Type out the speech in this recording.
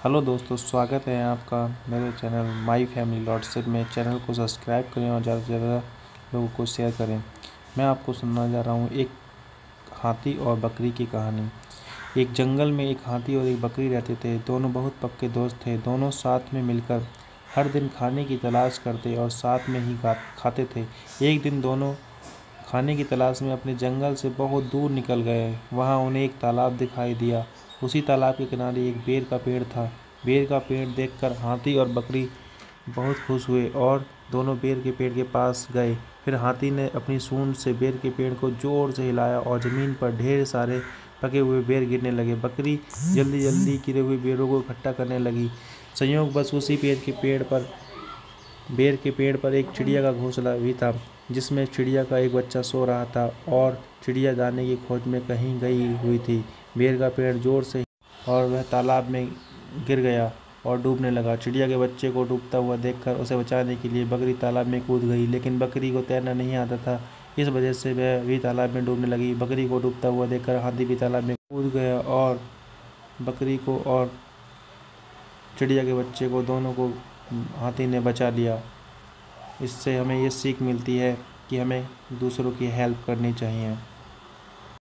Hello दोस्तों, स्वागत है आपका मेरे चैनल माय फैमिली लॉर्डशिप में। चैनल को सब्सक्राइब करें और ज़्यादा से ज़्यादा लोगों को शेयर करें। मैं आपको सुनना जा रहा हूँ एक हाथी और बकरी की कहानी। एक जंगल में एक हाथी और एक बकरी रहते थे। दोनों बहुत पक्के दोस्त थे। दोनों साथ में मिलकर हर दिन खाने की तलाश करते और साथ में ही खाते थे। एक दिन दोनों खाने की तलाश में अपने जंगल से बहुत दूर निकल गए। वहाँ उन्हें एक तालाब दिखाई दिया। उसी तालाब के किनारे एक बेर का पेड़ था। बेर का पेड़ देखकर हाथी और बकरी बहुत खुश हुए और दोनों बेर के पेड़ के पास गए। फिर हाथी ने अपनी सूंड से बेर के पेड़ को ज़ोर से हिलाया और ज़मीन पर ढेर सारे पके हुए बेर गिरने लगे। बकरी जल्दी जल्दी गिरे हुए बेरों को इकट्ठा करने लगी। संयोग बस उसी पेड़ के पेड़ पर, बेर के पेड़ पर एक चिड़िया का घोंसला भी था, जिसमें चिड़िया का एक बच्चा सो रहा था और चिड़िया दाने की खोज में कहीं गई हुई थी। बेर का पेड़ ज़ोर से और वह तालाब में गिर गया और डूबने लगा। चिड़िया के बच्चे को डूबता हुआ देखकर उसे बचाने के लिए बकरी तालाब में कूद गई, लेकिन बकरी को तैरना नहीं आता था। इस वजह से वह भी तालाब में डूबने लगी। बकरी को डूबता हुआ देखकर हाथी भी तालाब में कूद गया और बकरी को और चिड़िया के बच्चे को दोनों को हाथी ने बचा लिया। इससे हमें ये सीख मिलती है कि हमें दूसरों की हेल्प करनी चाहिए।